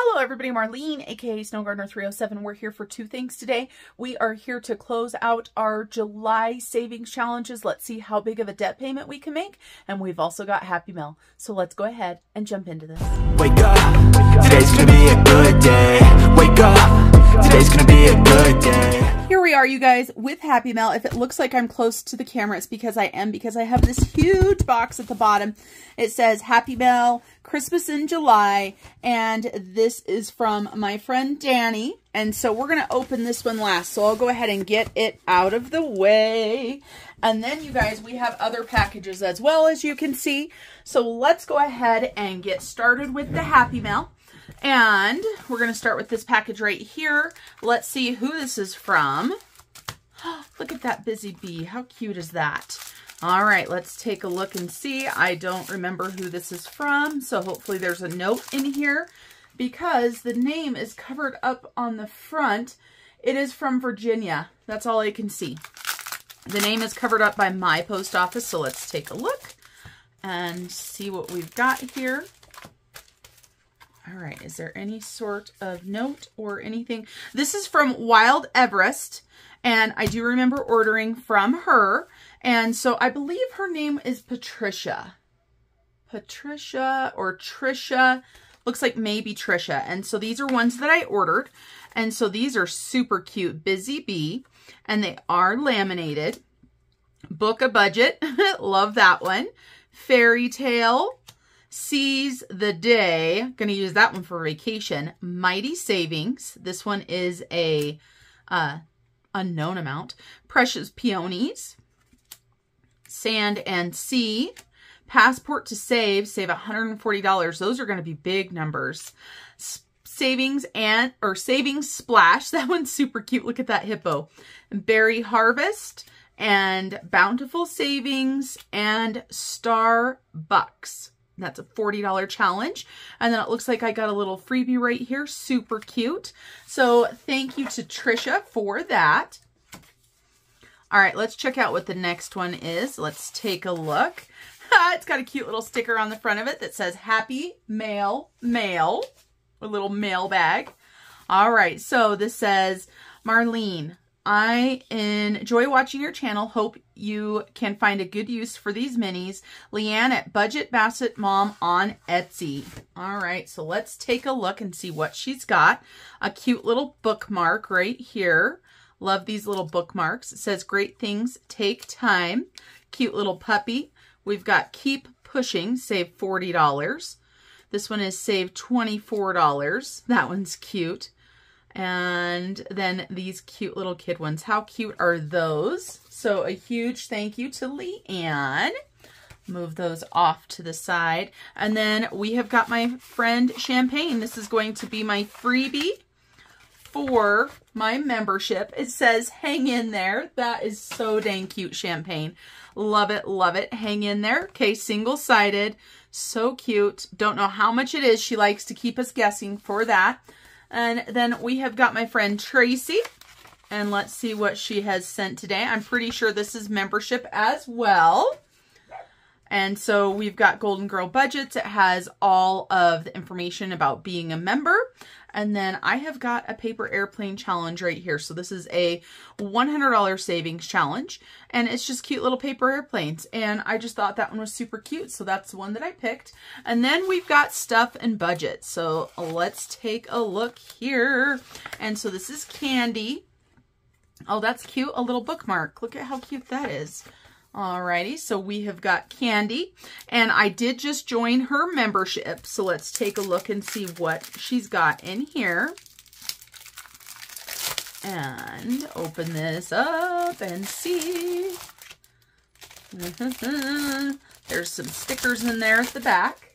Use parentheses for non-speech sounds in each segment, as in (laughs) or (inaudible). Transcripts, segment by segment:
Hello everybody, Marlene, aka Snow Gardener 307. We're here for two things today. We are here to close out our July savings challenges. Let's see how big of a debt payment we can make. And we've also got Happy Mail. So let's go ahead and jump into this. Wake up, today's gonna be a good day. Wake up, today's gonna be a good day. Here we are, you guys, with Happy Mail. If it looks like I'm close to the camera, it's because I am, because I have this huge box at the bottom. It says Happy Mail, Christmas in July, and this is from my friend Dani. And so we're going to open this one last. So I'll go ahead and get it out of the way. And then, you guys, we have other packages as well, as you can see. So let's go ahead and get started with the Happy Mail. And we're going to start with this package right here. Let's see who this is from. (gasps) Look at that busy bee. How cute is that? All right, let's take a look and see. I don't remember who this is from, so hopefully there's a note in here because the name is covered up on the front. It is from Virginia. That's all I can see. The name is covered up by my post office, so let's take a look and see what we've got here. All right, is there any sort of note or anything? This is from Wilde Everest, and I do remember ordering from her. And so I believe her name is Patricia. Patricia or Trisha. Looks like maybe Trisha. And so these are ones that I ordered. And so these are super cute. Busy Bee. And they are laminated. Book a Budget. (laughs) Love that one. Fairy Tale Seize the Day. Going to use that one for vacation. Mighty Savings. This one is a uh, unknown amount. Precious Peonies. Sand and Sea. Passport to Save. Save $140. Those are going to be big numbers. Savings and, or Savings Splash. (laughs) That one's super cute. Look at that hippo. Berry Harvest and Bountiful Savings and Starbucks. That's a $40 challenge. And then it looks like I got a little freebie right here. Super cute. So thank you to Trisha for that. All right, let's check out what the next one is. Let's take a look. (laughs) it's got a cute little sticker on the front of it that says Happy Mail Mail. A little mail bag. All right, so this says, Marlene, I enjoy watching your channel. Hope you can find a good use for these minis. Leanne at Budget Basset Mom on Etsy. All right, so let's take a look and see what she's got. A cute little bookmark right here. Love these little bookmarks. It says great things take time. Cute little puppy. We've got keep pushing, save $40. This one is save $24. That one's cute. And then these cute little kid ones. How cute are those? So a huge thank you to Leanne. Move those off to the side. And then we have got my friend Champagne. This is going to be my freebie for my membership. It says hang in there. That is so dang cute, Champagne. Love it, love it. Hang in there. Okay, single-sided. So cute. Don't know how much it is. She likes to keep us guessing for that. And then we have got my friend Tracy. And let's see what she has sent today. I'm pretty sure this is membership as well. And so we've got Golden Girl Budgets. It has all of the information about being a member. And then I have got a paper airplane challenge right here. So this is a $100 savings challenge. And it's just cute little paper airplanes. And I just thought that one was super cute. So that's the one that I picked. And then we've got stuff and budget. So let's take a look here. And so this is Candy. Oh, that's cute. A little bookmark. Look at how cute that is. Alrighty, so we have got Candy, and I did just join her membership, so let's take a look and see what she's got in here. And open this up and see. (laughs) There's some stickers in there at the back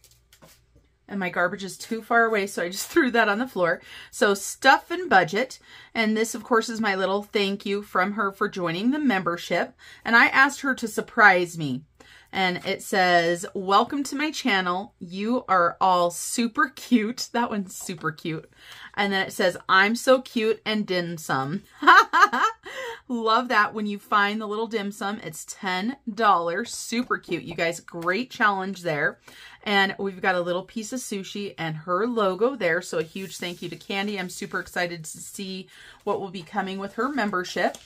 and my garbage is too far away, so I just (laughs) threw that on the floor. So stuff and budget, and this of course is my little thank you from her for joining the membership, and I asked her to surprise me. And it says, welcome to my channel. You are all super cute. (laughs) That one's super cute. And then it says, I'm so cute and dim sum. (laughs) Love that when you find the little dim sum, it's $10. Super cute, you guys. Great challenge there. And we've got a little piece of sushi and her logo there. So a huge thank you to Candy. I'm super excited to see what will be coming with her membership.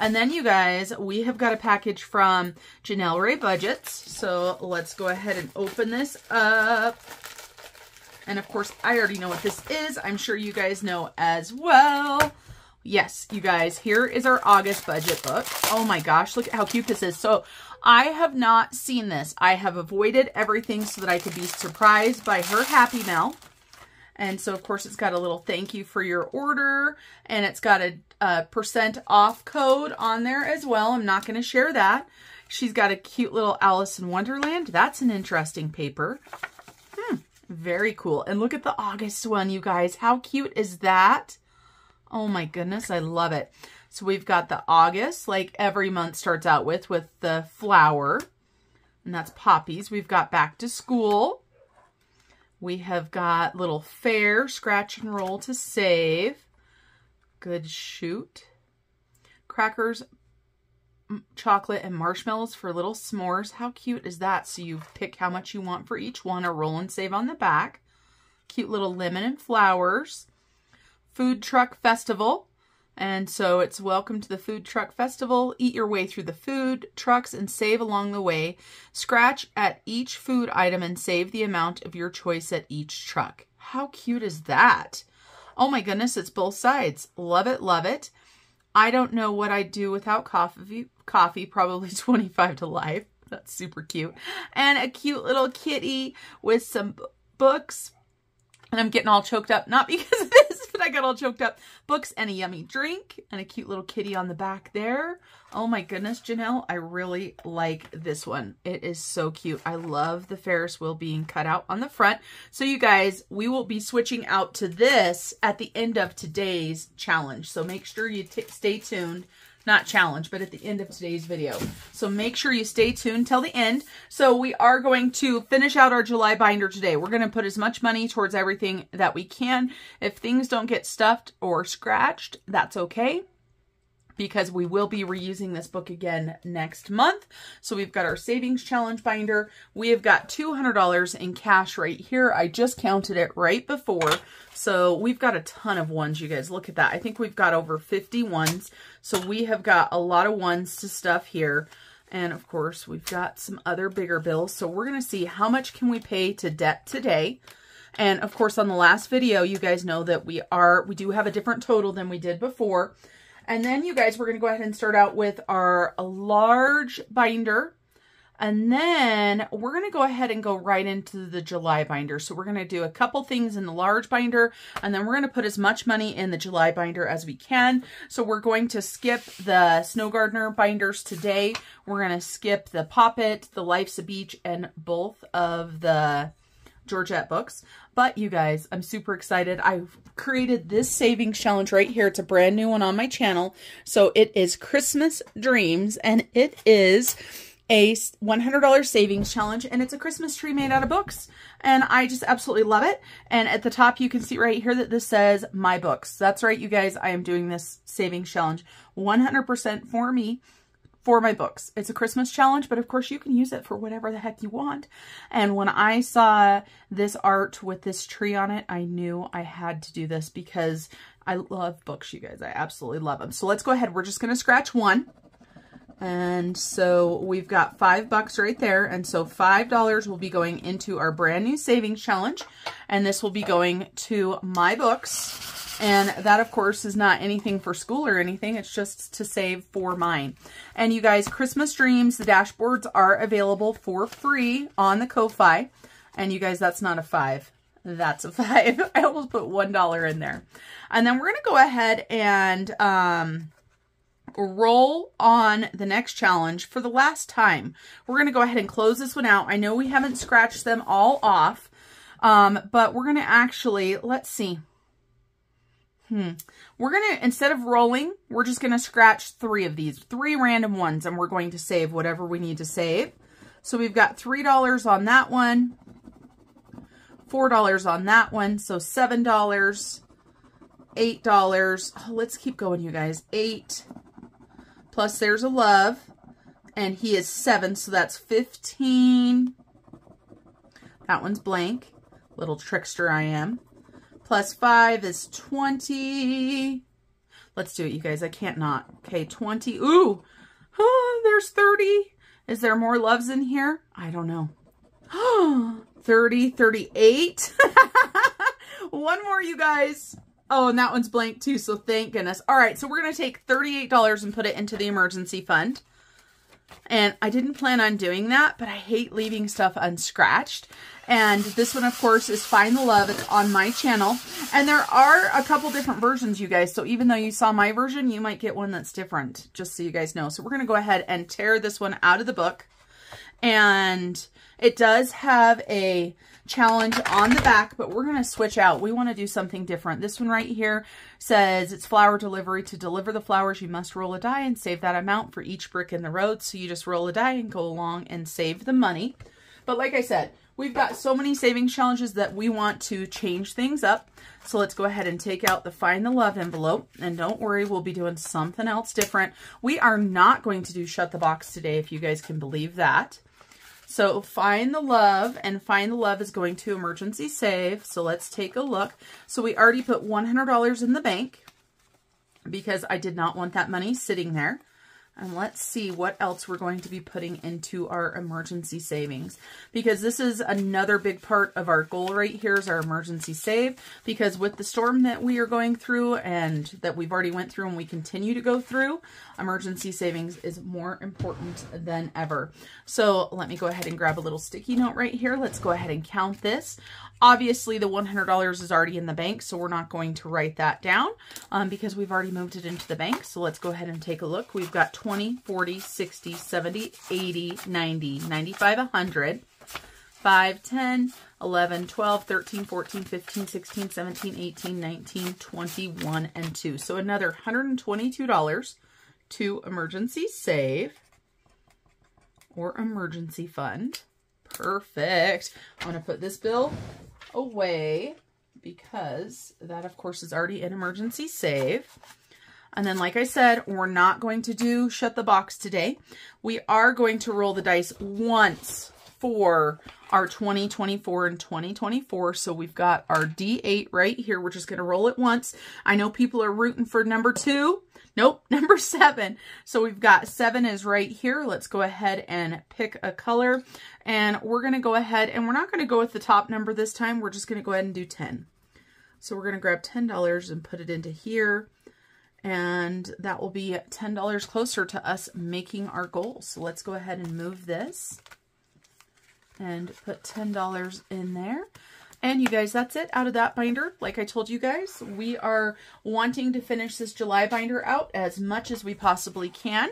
And then you guys, we have got a package from Janell Rae Budgets. So let's go ahead and open this up. And of course, I already know what this is. I'm sure you guys know as well. Yes, you guys, here is our August budget book. Oh my gosh, look at how cute this is. So I have not seen this. I have avoided everything so that I could be surprised by her Happy Mail. And so, of course, it's got a little thank you for your order. And it's got a, a percent off code on there as well. I'm not going to share that. She's got a cute little Alice in Wonderland. That's an interesting paper. Hmm, very cool. And look at the August one, you guys. How cute is that? Oh my goodness, I love it. So we've got the August, like every month starts out with, with the flower. And that's poppies. We've got back to school. We have got little fair, scratch and roll to save. Good shoot. Crackers, chocolate, and marshmallows for little s'mores. How cute is that? So you pick how much you want for each one, a roll and save on the back. Cute little lemon and flowers. Food Truck Festival. And so it's welcome to the Food Truck Festival. Eat your way through the food trucks and save along the way. Scratch at each food item and save the amount of your choice at each truck. How cute is that? Oh my goodness, it's both sides. Love it, love it. I don't know what I'd do without coffee. Coffee, probably (laughs) 25 to life. That's super cute. And a cute little kitty with some books. And I'm getting all choked up, not (laughs) because I got all choked up. Books and a yummy drink and a cute little kitty on the back there. Oh my goodness, Janell, I really like this one. It is so cute. I love the Ferris wheel being cut out on the front. So you guys, we will be switching out to this at the end of today's challenge. So make sure you stay tuned not challenge, but at the end of today's video. So make sure you stay tuned till the end. So we are going to finish out our July binder today. We're going to put as much money towards everything that we can. If things don't get stuffed or scratched, that's okay because we will be reusing this book again next month. So we've got our savings challenge binder. We have got $200 in cash right here. I just counted it right before. So we've got a ton of ones, you guys. Look at that. I think we've got over 50 ones. So we have got a lot of ones to stuff here. And of course, we've got some other bigger bills. So we're going to see how much can we pay to debt today. And of course, on the last video, you guys know that we are, we do have a different total than we did before. And then you guys, we're going to go ahead and start out with our large binder. And then we're going to go ahead and go right into the July binder. So we're going to do a couple things in the large binder, and then we're going to put as much money in the July binder as we can. So we're going to skip the Snow Gardener binders today. We're going to skip the Pop It, the Life's a Beach, and both of the Georgette books. But you guys, I'm super excited. I've created this savings challenge right here. It's a brand new one on my channel. So it is Christmas Dreams and it is a $100 savings challenge and it's a Christmas tree made out of books and I just absolutely love it. And at the top you can see right here that this says my books. That's right you guys, I am doing this savings challenge 100% for me for my books. It's a Christmas challenge, but of course you can use it for whatever the heck you want. And when I saw this art with this tree on it, I knew I had to do this because I love books, you guys. I absolutely love them. So let's go ahead. We're just going to scratch one. And so we've got five bucks right there. And so $5 will be going into our brand new savings challenge. And this will be going to my books. And that, of course, is not anything for school or anything. It's just to save for mine. And you guys, Christmas Dreams, the dashboards are available for free on the Ko-Fi. And you guys, that's not a five. That's a five. (laughs) I almost put $1 in there. And then we're going to go ahead and um, roll on the next challenge for the last time. We're going to go ahead and close this one out. I know we haven't scratched them all off, um, but we're going to actually, let's see. Hmm. We're going to, instead of rolling, we're just going to scratch three of these, three random ones, and we're going to save whatever we need to save. So we've got $3 on that one, $4 on that one, so $7, $8. Oh, let's keep going, you guys. 8 plus there's a love, and he is 7, so that's 15. That one's blank. Little trickster I am. Plus 5 is 20. Let's do it, you guys. I can't not. Okay, 20. Ooh, oh, there's 30. Is there more loves in here? I don't know. (gasps) 30, 38. (laughs) One more, you guys. Oh, and that one's blank too, so thank goodness. All right, so we're going to take $38 and put it into the emergency fund. And I didn't plan on doing that, but I hate leaving stuff unscratched. And this one, of course, is Find the Love. It's on my channel. And there are a couple different versions, you guys. So even though you saw my version, you might get one that's different, just so you guys know. So we're going to go ahead and tear this one out of the book. And it does have a challenge on the back, but we're going to switch out. We want to do something different. This one right here says it's flower delivery. To deliver the flowers, you must roll a die and save that amount for each brick in the road. So you just roll a die and go along and save the money. But like I said, we've got so many savings challenges that we want to change things up. So let's go ahead and take out the Find the Love envelope. And don't worry, we'll be doing something else different. We are not going to do Shut the Box today, if you guys can believe that. So find the love and find the love is going to emergency save. So let's take a look. So we already put $100 in the bank because I did not want that money sitting there. And let's see what else we're going to be putting into our emergency savings. Because this is another big part of our goal right here is our emergency save. Because with the storm that we are going through and that we've already went through and we continue to go through, emergency savings is more important than ever. So let me go ahead and grab a little sticky note right here. Let's go ahead and count this. Obviously, the $100 is already in the bank, so we're not going to write that down um, because we've already moved it into the bank. So let's go ahead and take a look. We've got 20, 40, 60, 70, 80, 90, 95, 100, 5, 10, 11, 12, 13, 14, 15, 16, 17, 18, 19, 21, and 2. So another $122 to emergency save or emergency fund. Perfect. I'm going to put this bill away because that, of course, is already an emergency save. And then, like I said, we're not going to do shut the box today. We are going to roll the dice once for our 2024 and 2024. So we've got our D8 right here. We're just going to roll it once. I know people are rooting for number two. Nope, (laughs) number seven. So we've got seven is right here. Let's go ahead and pick a color. And we're going to go ahead, and we're not going to go with the top number this time. We're just going to go ahead and do 10. So we're going to grab $10 and put it into here. And that will be $10 closer to us making our goal. So let's go ahead and move this and put $10 in there. And you guys, that's it out of that binder. Like I told you guys, we are wanting to finish this July binder out as much as we possibly can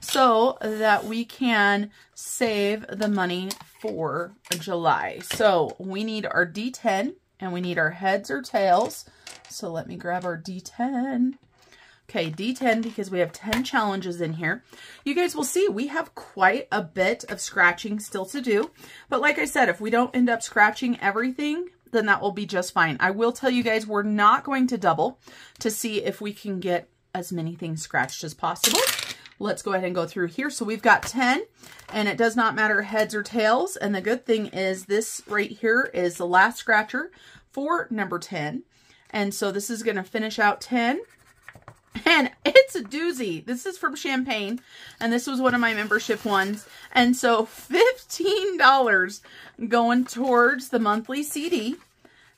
so that we can save the money for July. So we need our D10 and we need our heads or tails. So let me grab our D10. Okay, D10 because we have 10 challenges in here. You guys will see we have quite a bit of scratching still to do. But like I said, if we don't end up scratching everything, then that will be just fine. I will tell you guys we're not going to double to see if we can get as many things scratched as possible. Let's go ahead and go through here. So we've got 10 and it does not matter heads or tails. And the good thing is this right here is the last scratcher for number 10. And so this is going to finish out 10. (laughs) And it's a doozy. This is from Champagne, and this was one of my membership ones. And so $15 going towards the monthly CD.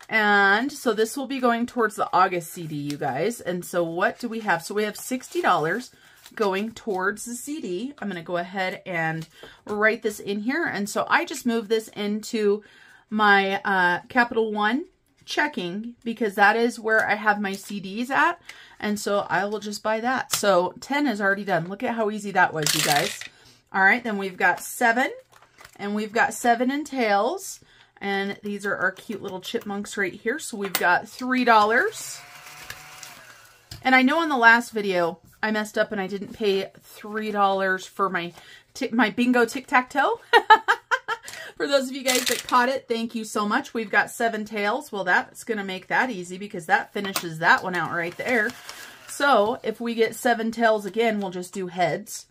And so this will be going towards the August CD, you guys. And so what do we have? So we have $60 going towards the CD. I'm going to go ahead and write this in here. And so I just move this into my uh, Capital One checking because that is where I have my CDs at. And so I will just buy that. So 10 is already done. Look at how easy that was, you guys. All right, then we've got seven and we've got seven and tails. And these are our cute little chipmunks right here. So we've got $3. And I know in the last video, I messed up and I didn't pay $3 for my my bingo tic-tac-toe. (laughs) For those of you guys that caught it, thank you so much. We've got seven tails. Well, that's going to make that easy because that finishes that one out right there. So if we get seven tails again, we'll just do heads.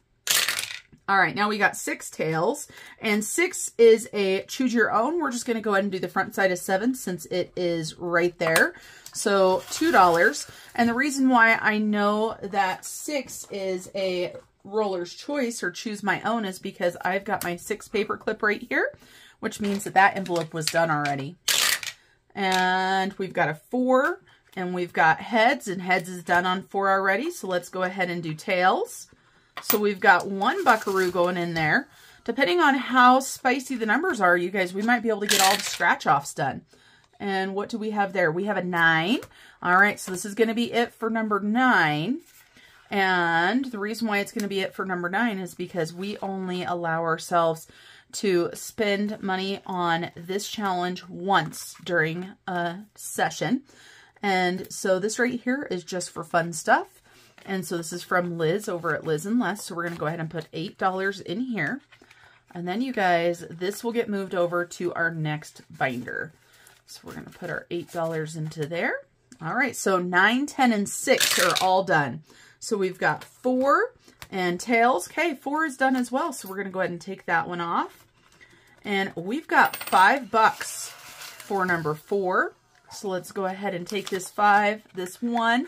All right, now we got six tails, and six is a choose your own. We're just going to go ahead and do the front side of seven since it is right there. So $2. And the reason why I know that six is a roller's choice or choose my own is because I've got my six paper clip right here, which means that that envelope was done already. And we've got a four, and we've got heads, and heads is done on four already. So let's go ahead and do tails. So we've got one buckaroo going in there. Depending on how spicy the numbers are, you guys, we might be able to get all the scratch-offs done. And what do we have there? We have a nine. All right, so this is going to be it for number nine. And the reason why it's going to be it for number nine is because we only allow ourselves to spend money on this challenge once during a session. And so this right here is just for fun stuff. And so this is from Liz over at Liz and Less. So we're going to go ahead and put $8 in here. And then you guys, this will get moved over to our next binder. So we're going to put our $8 into there. All right, so 9, 10, and 6 are all done. So we've got 4 and tails. Okay, 4 is done as well. So we're going to go ahead and take that one off. And we've got 5 bucks for number 4. So let's go ahead and take this 5, this 1,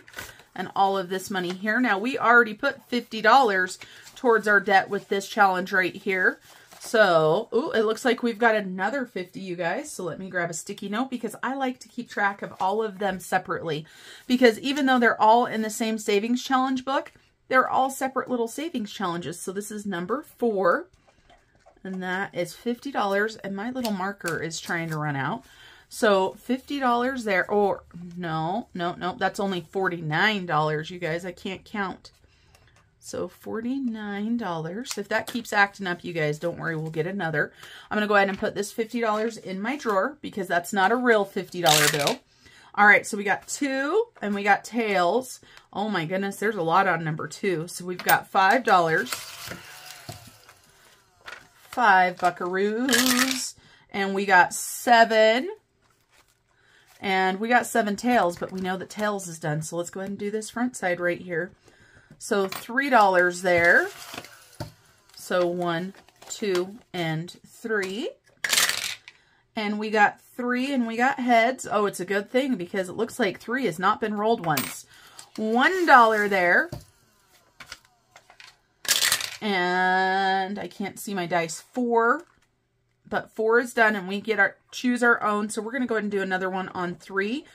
and all of this money here. Now, we already put $50 towards our debt with this challenge right here. So, ooh, it looks like we've got another 50, you guys. So let me grab a sticky note because I like to keep track of all of them separately. Because even though they're all in the same savings challenge book, they're all separate little savings challenges. So this is number four. And that is $50. And my little marker is trying to run out. So $50 there, or no, no, no, that's only $49, you guys. I can't count. So $49. If that keeps acting up, you guys, don't worry, we'll get another. I'm going to go ahead and put this $50 in my drawer because that's not a real $50 bill. All right, so we got two and we got tails. Oh my goodness, there's a lot on number two. So we've got $5. Five buckaroos. And we got seven and we got seven tails, but we know that tails is done. So let's go ahead and do this front side right here. So $3 there. So one, two, and three. And we got three and we got heads. Oh, it's a good thing because it looks like three has not been rolled once. One dollar there. And I can't see my dice. Four but four is done and we get our choose our own. So we're going to go ahead and do another one on three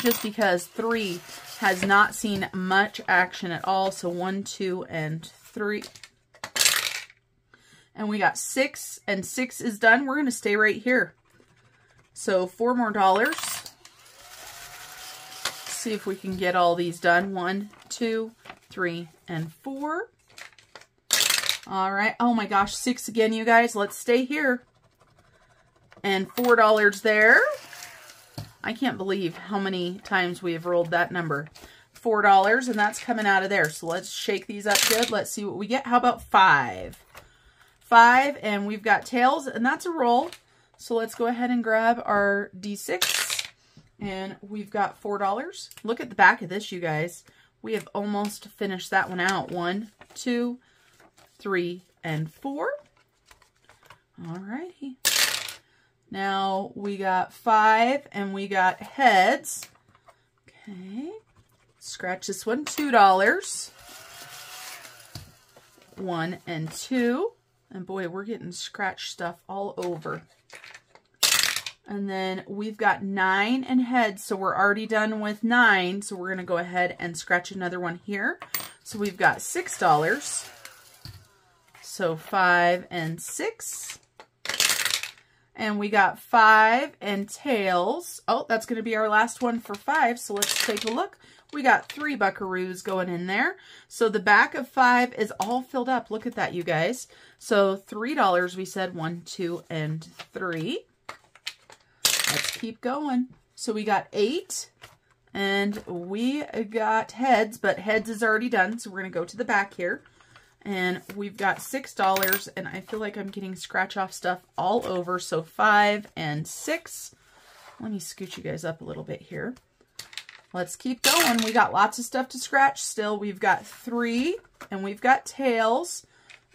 just because three has not seen much action at all. So one, two, and three. And we got six and six is done. We're going to stay right here. So four more dollars. See if we can get all these done. One, two, three, and four. All right. Oh my gosh, six again, you guys. Let's stay here and $4 there. I can't believe how many times we have rolled that number. $4, and that's coming out of there. So let's shake these up good. Let's see what we get. How about five? Five, and we've got tails, and that's a roll. So let's go ahead and grab our D6, and we've got $4. Look at the back of this, you guys. We have almost finished that one out. One, two, three, and four. All righty. Now we got five and we got heads. Okay. Scratch this one, $2. One and two. And boy, we're getting scratch stuff all over. And then we've got nine and heads, so we're already done with nine. So we're going to go ahead and scratch another one here. So we've got $6. So five and six. And we got five and tails. Oh, that's going to be our last one for five. So let's take a look. We got three buckaroos going in there. So the back of five is all filled up. Look at that, you guys. So $3 we said one, two, and three. Let's keep going. So we got eight and we got heads, but heads is already done. So we're going to go to the back here. And we've got $6, and I feel like I'm getting scratch-off stuff all over. So 5 and 6. Let me scoot you guys up a little bit here. Let's keep going. We got lots of stuff to scratch still. We've got three and we've got tails.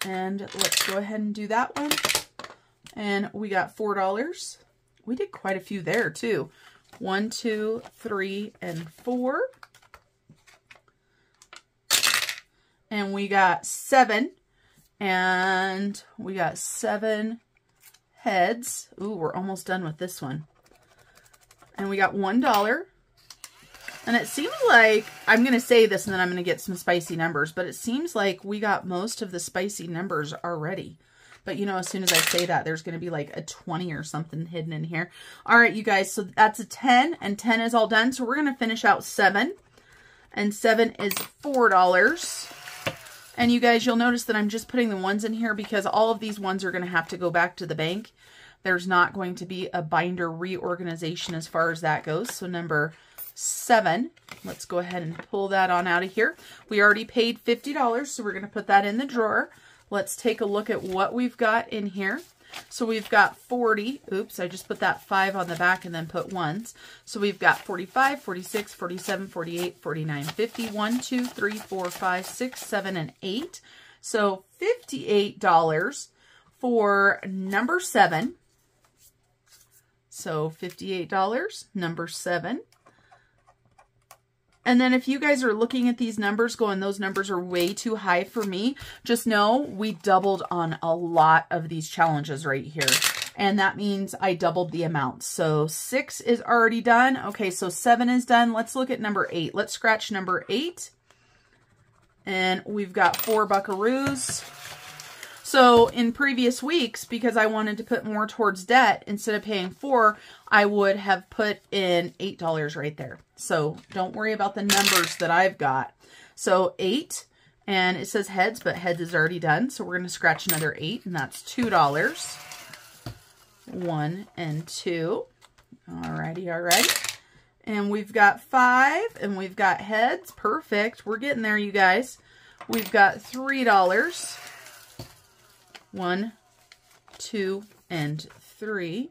And let's go ahead and do that one. And we got $4. We did quite a few there too. One, two, three, and four. And we got seven. And we got seven heads. Ooh, we're almost done with this one. And we got $1. And it seems like, I'm going to say this and then I'm going to get some spicy numbers, but it seems like we got most of the spicy numbers already. But, you know, as soon as I say that, there's going to be like a 20 or something hidden in here. All right, you guys, so that's a 10, and 10 is all done. So we're going to finish out 7, and 7 is $4. And you guys, you'll notice that I'm just putting the ones in here because all of these ones are going to have to go back to the bank. There's not going to be a binder reorganization as far as that goes. So number seven. Let's go ahead and pull that on out of here. We already paid $50, so we're going to put that in the drawer. Let's take a look at what we've got in here. So we've got 40. Oops, I just put that 5 on the back and then put ones. So we've got 45, 46, 47, 48, 49, 50, 1, 2, 3, 4, 5, 6, 7, and 8. So $58 for number 7. So $58, number 7. And then if you guys are looking at these numbers going, those numbers are way too high for me, just know we doubled on a lot of these challenges right here. And that means I doubled the amount. So six is already done. Okay, so seven is done. Let's look at number eight. Let's scratch number eight. And we've got four buckaroos. So in previous weeks, because I wanted to put more towards debt, instead of paying four, I would have put in $8 right there. So don't worry about the numbers that I've got. So eight, and it says heads, but heads is already done. So we're going to scratch another eight, and that's $2. One and two. Alrighty, alrighty. And we've got five, and we've got heads. Perfect. We're getting there, you guys. We've got $3. One, two, and three.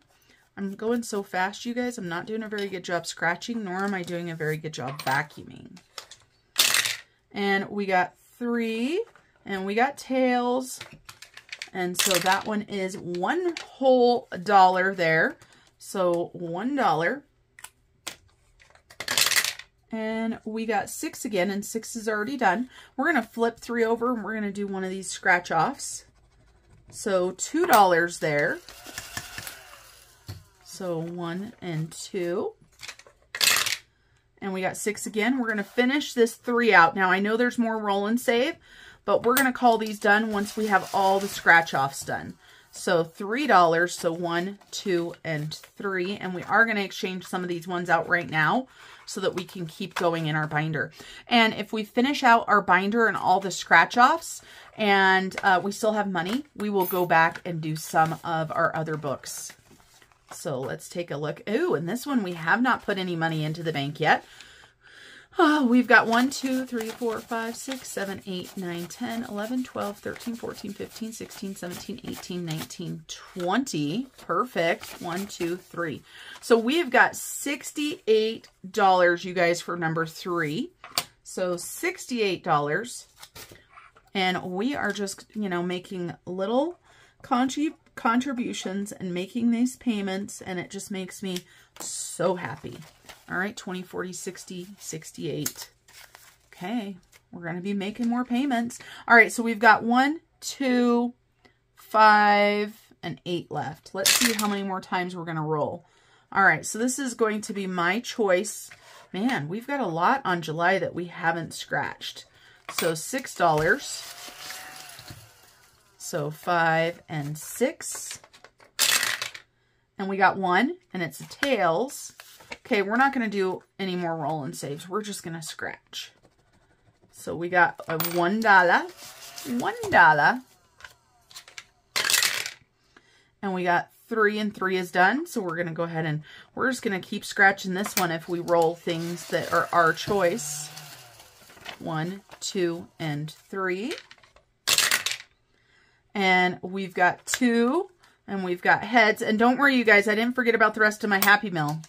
I'm going so fast, you guys. I'm not doing a very good job scratching, nor am I doing a very good job vacuuming. And we got three, and we got tails. And so that one is one whole dollar there. So one dollar. And we got six again, and six is already done. We're going to flip three over, and we're going to do one of these scratch-offs. So $2 there. So one and two. And we got six again. We're going to finish this three out. Now, I know there's more roll and save, but we're going to call these done once we have all the scratch-offs done. So $3, so one, two, and three. And we are going to exchange some of these ones out right now so that we can keep going in our binder. And if we finish out our binder and all the scratch-offs and uh, we still have money, we will go back and do some of our other books. So let's take a look. Ooh, and this one we have not put any money into the bank yet. Oh, we've got 1, 2, 3, 4, 5, 6, 7, 8, 9, 10, 11, 12, 13, 14, 15, 16, 17, 18, 19, 20. Perfect. 1, 2, 3. So we've got $68, you guys, for number 3. So $68. And we are just, you know, making little contrib contributions and making these payments. And it just makes me so happy. All right, 20, 40, 60, 68. Okay, we're going to be making more payments. All right, so we've got one, two, five, and eight left. Let's see how many more times we're going to roll. All right, so this is going to be my choice. Man, we've got a lot on July that we haven't scratched. So $6. So five and six. And we got one, and it's a tails. Okay, we're not going to do any more roll and saves. We're just going to scratch. So we got a $1, $1, and we got three and three is done. So we're going to go ahead and we're just going to keep scratching this one if we roll things that are our choice. One, two, and three. And we've got two, and we've got heads. And don't worry, you guys, I didn't forget about the rest of my Happy Meal.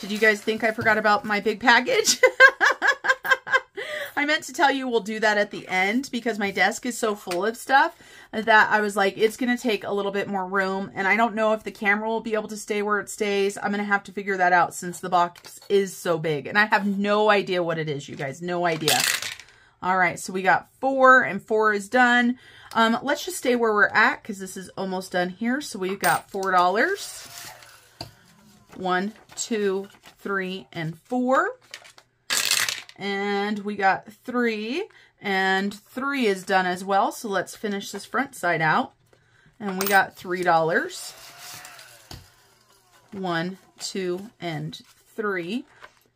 Did you guys think I forgot about my big package? (laughs) I meant to tell you we'll do that at the end because my desk is so full of stuff that I was like, it's going to take a little bit more room. And I don't know if the camera will be able to stay where it stays. I'm going to have to figure that out since the box is so big. And I have no idea what it is, you guys. No idea. All right, so we got four and four is done. Um, let's just stay where we're at because this is almost done here. So we've got $4. One, two, three, and four. And we got three, and three is done as well. So let's finish this front side out. And we got $3. One, two, and three.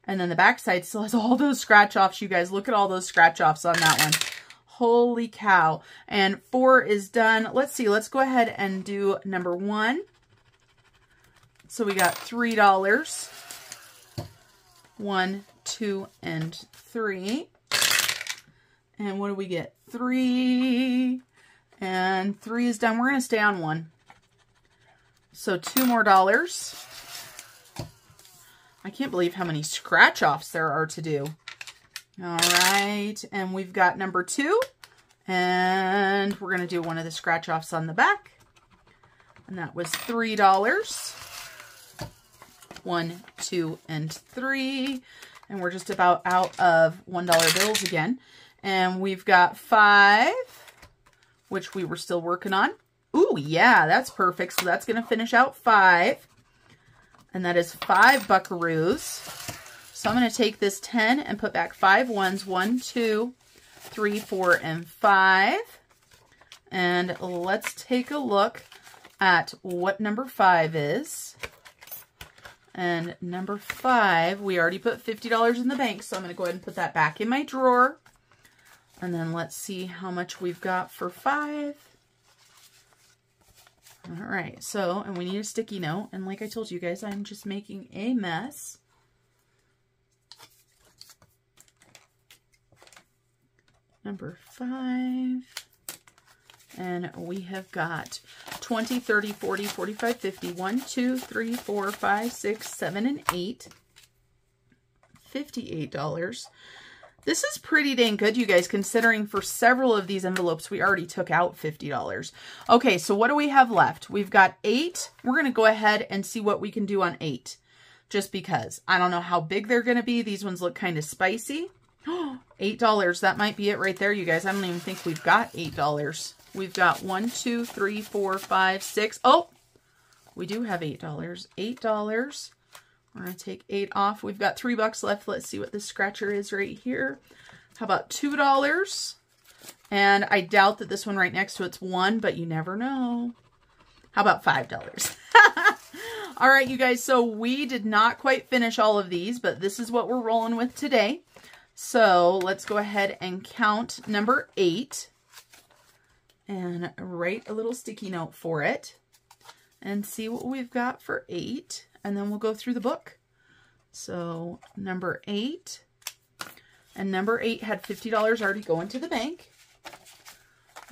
And then the back side still has (laughs) all those scratch offs. You guys, look at all those scratch offs on that one. Holy cow. And four is done. Let's see. Let's go ahead and do number one. So we got $3. One, two, and three. And what do we get? Three. And three is done. We're going to stay on one. So two more dollars. I can't believe how many scratch offs there are to do. All right. And we've got number two. And we're going to do one of the scratch offs on the back. And that was $3 one, two, and three. And we're just about out of $1 bills again. And we've got five, which we were still working on. Ooh, yeah, that's perfect. So that's going to finish out five. And that is five buckaroos. So I'm going to take this 10 and put back five ones. One, two, three, four, and five. And let's take a look at what number five is. And number five, we already put $50 in the bank, so I'm going to go ahead and put that back in my drawer. And then let's see how much we've got for five. All right, so, and we need a sticky note. And like I told you guys, I'm just making a mess. Number five. And we have got 20, 30, 40, 45, 50, 1, 2, 3, 4, 5, 6, 7, and 8. $58. This is pretty dang good, you guys, considering for several of these envelopes, we already took out $50. Okay, so what do we have left? We've got eight. We're going to go ahead and see what we can do on eight, just because. I don't know how big they're going to be. These ones look kind of spicy. (gasps) $8. That might be it right there, you guys. I don't even think we've got $8. We've got one, two, three, four, five, six. Oh, we do have $8. $8. We're going to take eight off. We've got three bucks left. Let's see what the scratcher is right here. How about $2? And I doubt that this one right next to it's one, but you never know. How about $5? (laughs) all right, you guys. So we did not quite finish all of these, but this is what we're rolling with today. So let's go ahead and count number eight and write a little sticky note for it and see what we've got for eight. And then we'll go through the book. So number eight and number eight had $50 already going to the bank.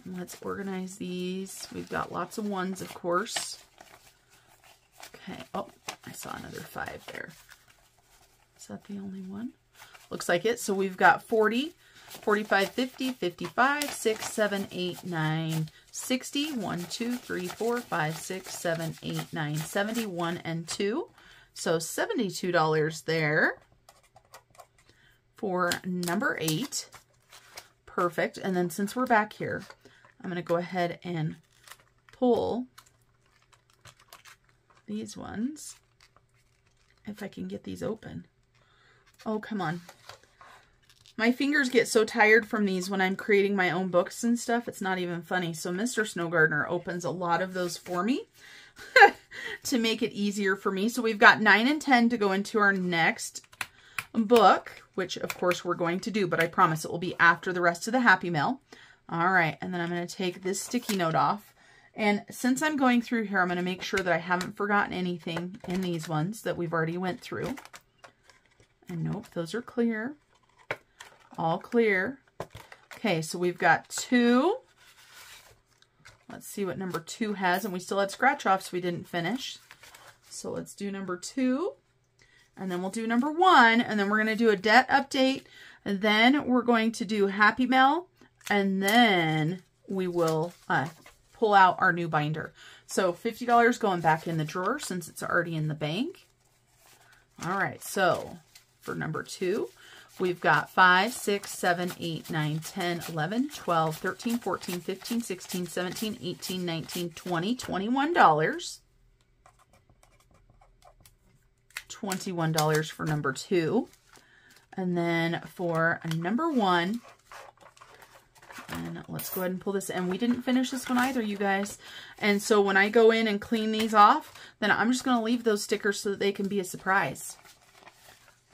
And let's organize these. We've got lots of ones, of course. Okay. Oh, I saw another five there. Is that the only one? Looks like it. So we've got 40, 45, 50, 55, 6, 7, 8, 9, 60, 1, 2, 3, 4, 5, 6, 7, 8, 9, 71, and 2. So $72 there for number 8. Perfect. And then since we're back here, I'm going to go ahead and pull these ones. If I can get these open. Oh, come on. My fingers get so tired from these when I'm creating my own books and stuff. It's not even funny. So Mr. Snow Gardener opens a lot of those for me (laughs) to make it easier for me. So we've got 9 and 10 to go into our next book, which of course we're going to do, but I promise it will be after the rest of the Happy Mail. All right, and then I'm going to take this sticky note off. And since I'm going through here, I'm going to make sure that I haven't forgotten anything in these ones that we've already went through. And nope, those are clear. All clear. Okay, so we've got two. Let's see what number two has. And we still had scratch offs we didn't finish. So let's do number two. and then we'll do number one, and then we're going to do a debt update, and then we're going to do Happy Mail, and then we will uh, pull out our new binder. So $50 going back in the drawer since it's already in the bank. All right, so for number two, we've got 5, 6, 7, 8, 9, 10, 11, 12, 13, 14, 15, 16, 17, 18, 19, 20, $21. $21 for number two. And then for number one, and let's go ahead and pull this. And we didn't finish this one either, you guys. And so when I go in and clean these off, then I'm just going to leave those stickers so that they can be a surprise.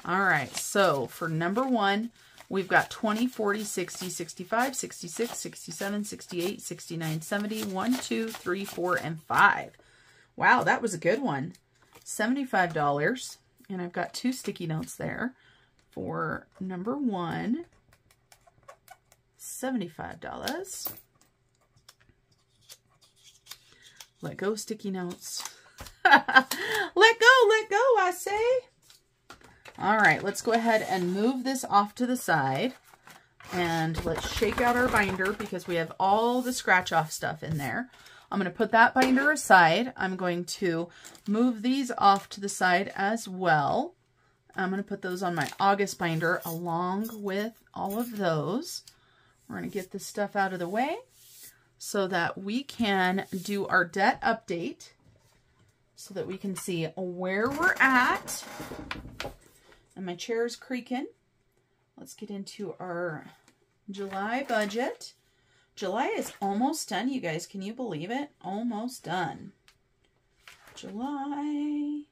All right, so for number one, we've got 20, 40, 60, 65, 66, 67, 68, 69, 70, 1, 2, 3, 4, and 5. Wow, that was a good one. $75. And I've got two sticky notes there for number one. $75. Let go sticky notes. (laughs) let go, let go, I say. All right, let's go ahead and move this off to the side. And let's shake out our binder because we have all the scratch off stuff in there. I'm going to put that binder aside. I'm going to move these off to the side as well. I'm going to put those on my August binder along with all of those. We're going to get this stuff out of the way so that we can do our debt update so that we can see where we're at. And my chair is creaking. Let's get into our July budget. July is almost done, you guys. Can you believe it? Almost done. July.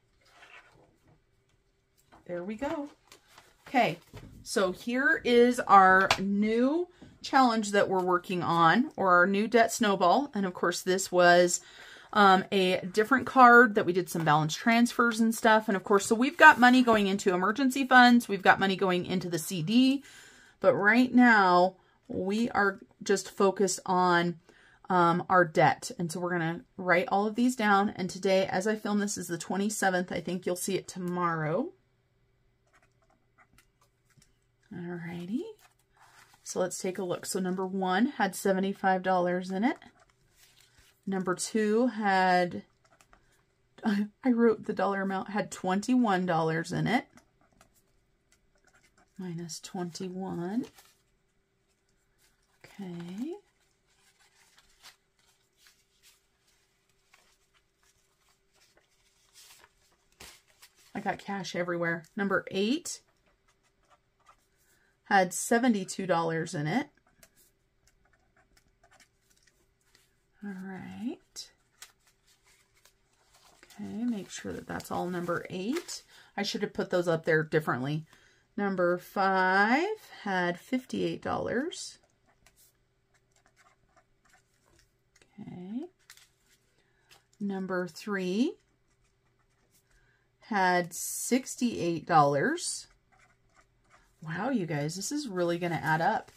There we go. Okay, so here is our new challenge that we're working on, or our new debt snowball. And of course, this was um, a different card that we did some balance transfers and stuff. And of course, so we've got money going into emergency funds. We've got money going into the CD. But right now, we are just focused on um, our debt. And so we're going to write all of these down. And today, as I film this, is the 27th. I think you'll see it tomorrow. Alrighty. So let's take a look. So number one had $75 in it. Number two had, (laughs) I wrote the dollar amount, had $21 in it. Minus 21. Okay. I got cash everywhere. Number eight had $72 in it. All right. Okay, make sure that that's all number eight. I should have put those up there differently. Number five had $58. Okay. Number three had $68. Wow, you guys, this is really going to add up.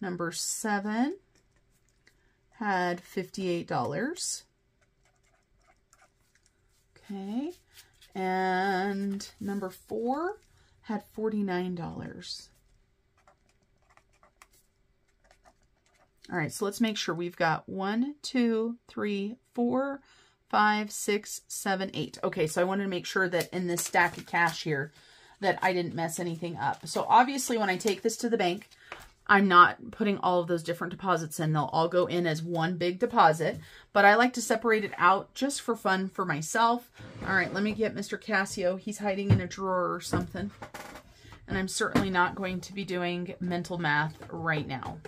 Number seven had $58. Okay. And number four had $49. All right, so let's make sure we've got one, two, three, four, five, six, seven, eight. Okay, so I wanted to make sure that in this stack of cash here that I didn't mess anything up. So obviously when I take this to the bank, I'm not putting all of those different deposits in. They'll all go in as one big deposit, but I like to separate it out just for fun for myself. All right, let me get Mr. Casio. He's hiding in a drawer or something. And I'm certainly not going to be doing mental math right now.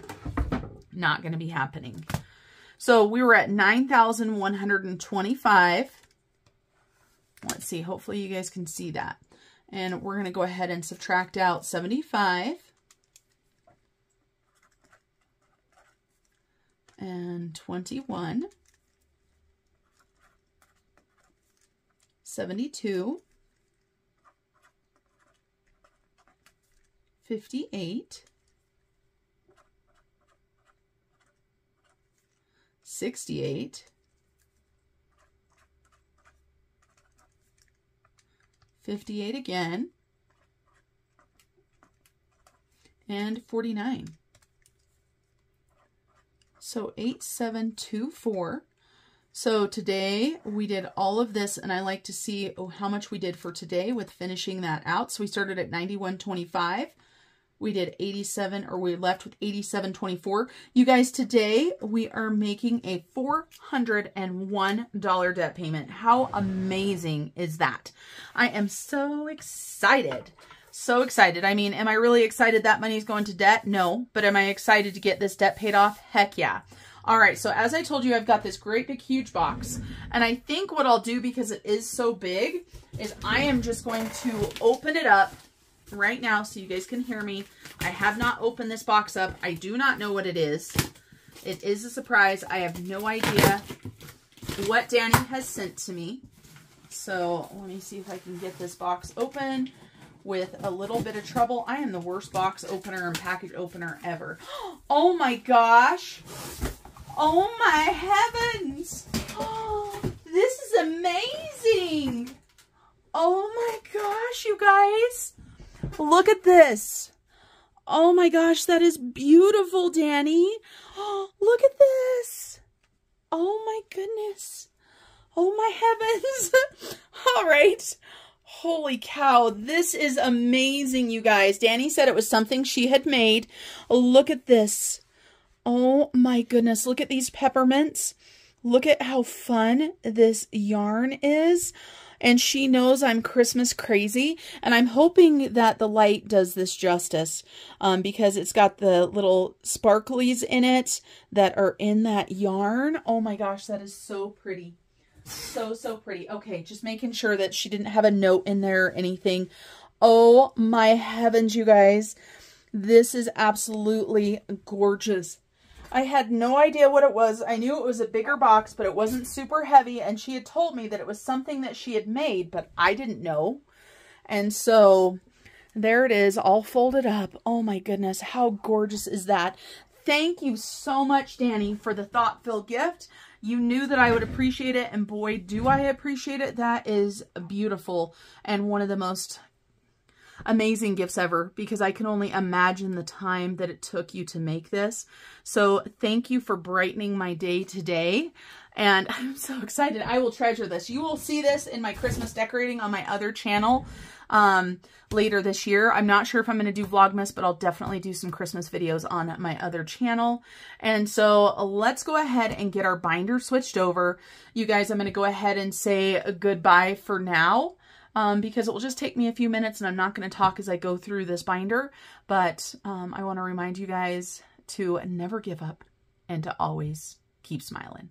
Not going to be happening. So we were at 9,125. Let's see. Hopefully you guys can see that. And we're going to go ahead and subtract out 75. And 21. 72. 58. 68. 58 again, and 49. So 8724. So today we did all of this and I like to see oh, how much we did for today with finishing that out. So we started at 91.25. We did 87 or we left with 87.24. You guys, today we are making a $401 debt payment. How amazing is that? I am so excited. So excited. I mean, am I really excited that money is going to debt? No. But am I excited to get this debt paid off? Heck yeah. All right, so as I told you, I've got this great big huge box. And I think what I'll do, because it is so big, is I am just going to open it up right now so you guys can hear me. I have not opened this box up. I do not know what it is. It is a surprise. I have no idea what Dani has sent to me. So let me see if I can get this box open with a little bit of trouble. I am the worst box opener and package opener ever. (gasps) Oh my gosh. Oh my heavens. Oh, (gasps) this is amazing. Oh my gosh, you guys. Look at this. Oh my gosh, that is beautiful, Dani. Oh, (gasps) look at this. Oh my goodness. Oh my heavens. (laughs) All right. Holy cow, this is amazing, you guys. Dani said it was something she had made. Look at this. Oh my goodness, look at these peppermints. Look at how fun this yarn is. And she knows I'm Christmas crazy. And I'm hoping that the light does this justice um, because it's got the little sparklies in it that are in that yarn. Oh my gosh, that is so pretty. So, so pretty. Okay, just making sure that she didn't have a note in there or anything. Oh my heavens, you guys. This is absolutely gorgeous. I had no idea what it was. I knew it was a bigger box, but it wasn't super heavy. And she had told me that it was something that she had made, but I didn't know. And so there it is, all folded up. Oh my goodness, how gorgeous is that? Thank you so much, Dani, for the thought-filled gift. You knew that I would appreciate it, and boy, do I appreciate it. That is beautiful and one of the most amazing gifts ever because I can only imagine the time that it took you to make this. So thank you for brightening my day today. And (laughs) I'm so excited. I will treasure this. You will see this in my Christmas decorating on my other channel um, later this year. I'm not sure if I'm going to do Vlogmas, but I'll definitely do some Christmas videos on my other channel. And so let's go ahead and get our binder switched over. You guys, I'm going to go ahead and say goodbye for now um, because it will just take me a few minutes and I'm not going to talk as I go through this binder. But um, I want to remind you guys to never give up and to always keep smiling.